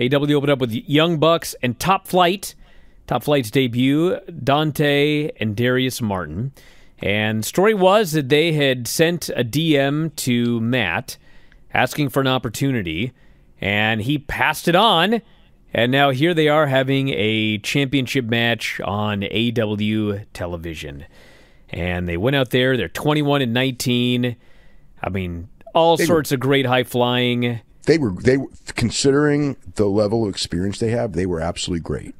AEW opened up with Young Bucks and Top Flight. Top Flight's debut, Dante and Darius Martin. And story was that they had sent a DM to Matt asking for an opportunity, and he passed it on. And now here they are having a championship match on AEW television. And they went out there, they're 21 and 19. I mean, all they sorts were, of great high flying. They were they considering the level of experience they have, they were absolutely great.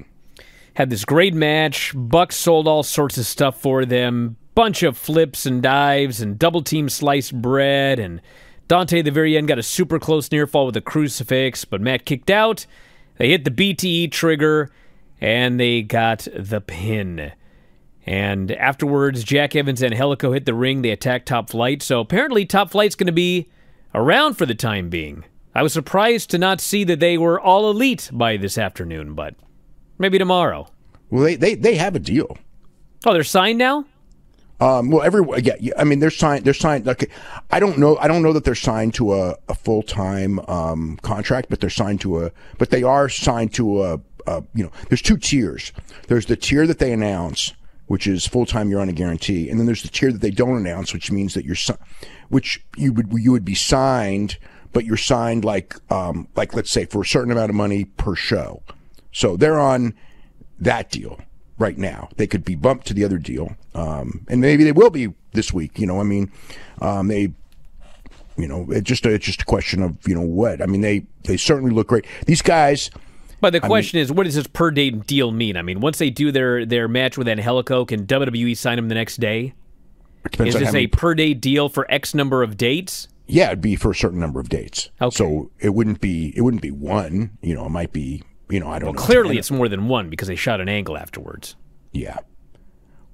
Had this great match. Bucks sold all sorts of stuff for them. Bunch of flips and dives and double team sliced bread and Dante the very end got a super close near fall with a crucifix, but Matt kicked out. They hit the BTE trigger and they got the pin. And afterwards, Jack Evans and Angelico hit the ring. They attacked Top Flight. So apparently, Top Flight's going to be around for the time being. I was surprised to not see that they were all elite by this afternoon, but maybe tomorrow. Well, they, they, they have a deal. Oh, they're signed now? Um, well, every yeah, I mean, they're signed. They're signed. Okay, I don't know. I don't know that they're signed to a, a full time um, contract, but they're signed to a. But they are signed to a, a. You know, there's two tiers. There's the tier that they announce, which is full time. You're on a guarantee, and then there's the tier that they don't announce, which means that you're, which you would you would be signed, but you're signed like um like let's say for a certain amount of money per show. So they're on that deal right now. They could be bumped to the other deal, um, and maybe they will be this week. You know, I mean, um, they, you know, it's just a, it's just a question of you know what. I mean, they they certainly look great. These guys. But the question I mean, is, what does this per day deal mean? I mean, once they do their their match with Angelico, can WWE sign them the next day? Is this a per day deal for X number of dates? Yeah, it'd be for a certain number of dates. Okay. So it wouldn't be it wouldn't be one. You know, it might be you know, I don't well, know. Clearly, it's more than one because they shot an angle afterwards. Yeah.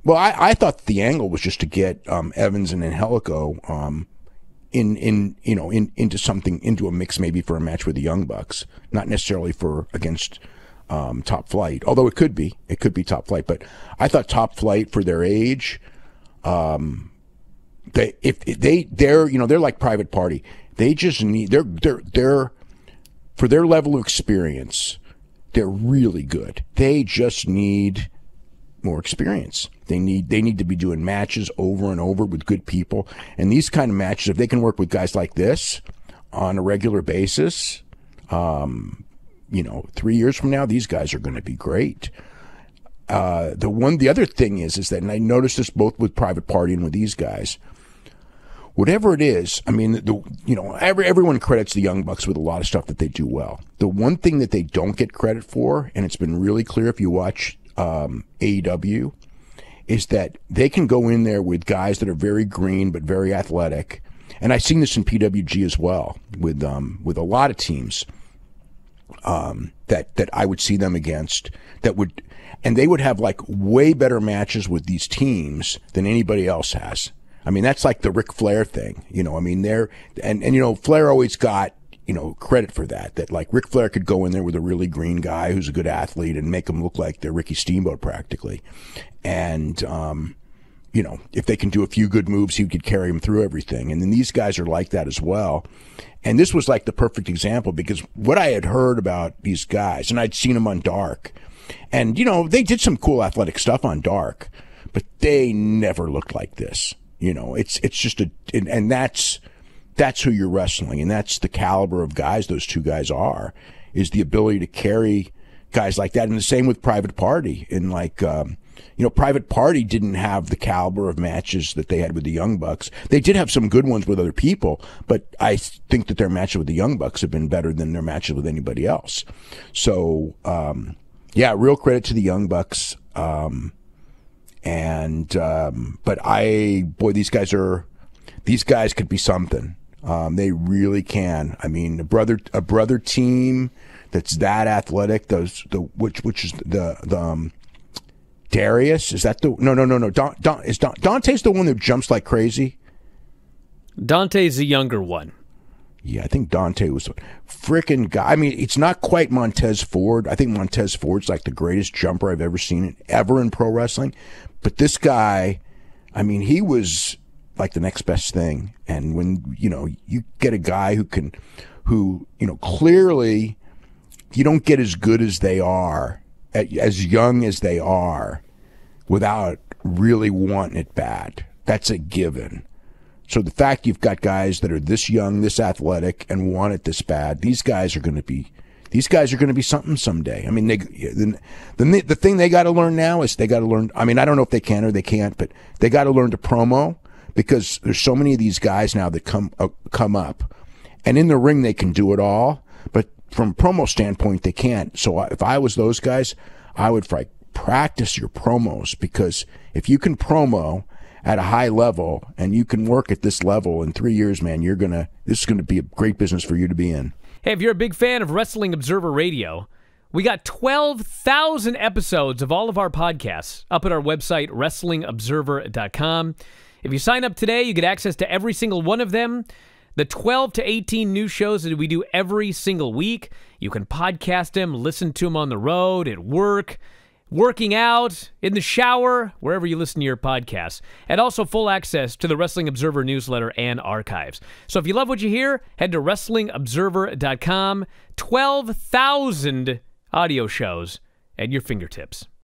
Well, I, I thought the angle was just to get um, Evans and Angelico um, in in you know in into something into a mix maybe for a match with the Young Bucks, not necessarily for against um, Top Flight. Although it could be, it could be Top Flight. But I thought Top Flight for their age, um, they if, they they're you know they're like Private Party. They just need they're they're they're for their level of experience they're really good. They just need more experience. They need they need to be doing matches over and over with good people. And these kind of matches, if they can work with guys like this on a regular basis, um, you know, three years from now, these guys are going to be great. Uh, the one, the other thing is, is that, and I noticed this both with Private Party and with these guys whatever it is, I mean, the, you know, every, everyone credits the Young Bucks with a lot of stuff that they do well. The one thing that they don't get credit for, and it's been really clear if you watch um, AEW, is that they can go in there with guys that are very green but very athletic. And I've seen this in PWG as well with um, with a lot of teams um, that that I would see them against that would, and they would have like way better matches with these teams than anybody else has. I mean, that's like the Ric Flair thing, you know. I mean, they're and and you know, Flair always got you know credit for that. That like Ric Flair could go in there with a really green guy who's a good athlete and make them look like they're Ricky Steamboat practically, and um, you know, if they can do a few good moves, he could carry them through everything. And then these guys are like that as well. And this was like the perfect example because what I had heard about these guys, and I'd seen them on Dark, and you know, they did some cool athletic stuff on Dark, but they never looked like this. You know, it's it's just a and, and that's that's who you're wrestling, and that's the caliber of guys those two guys are. Is the ability to carry guys like that, and the same with Private Party. And like, um, you know, Private Party didn't have the caliber of matches that they had with the Young Bucks. They did have some good ones with other people, but I think that their matches with the Young Bucks have been better than their matches with anybody else. So, um, yeah, real credit to the Young Bucks. Um, and um, but I boy, these guys are these guys could be something. Um, they really can. I mean, a brother a brother team that's that athletic. Those the which which is the the um, Darius is that the no no no no Don, Don is Don, Dante's the one that jumps like crazy. Dante's the younger one. Yeah, I think Dante was a freaking guy. I mean, it's not quite Montez Ford. I think Montez Ford's like the greatest jumper I've ever seen ever in pro wrestling. But this guy, I mean, he was like the next best thing. And when, you know, you get a guy who can, who, you know, clearly you don't get as good as they are, as young as they are, without really wanting it bad. That's a given. So the fact you've got guys that are this young, this athletic, and want it this bad, these guys are going to be these guys are going to be something someday. I mean, they, the, the, the thing they got to learn now is they got to learn. I mean, I don't know if they can or they can't, but they got to learn to promo because there's so many of these guys now that come uh, come up, and in the ring they can do it all, but from promo standpoint they can't. So if I was those guys, I would like practice your promos because if you can promo at a high level and you can work at this level in three years, man, you're gonna this is gonna be a great business for you to be in. Hey, if you're a big fan of Wrestling Observer Radio, we got 12,000 episodes of all of our podcasts up at our website, WrestlingObserver.com. If you sign up today, you get access to every single one of them. The 12 to 18 new shows that we do every single week. You can podcast them, listen to them on the road, at work working out, in the shower, wherever you listen to your podcasts, and also full access to the Wrestling Observer newsletter and archives. So if you love what you hear, head to WrestlingObserver.com. 12,000 audio shows at your fingertips.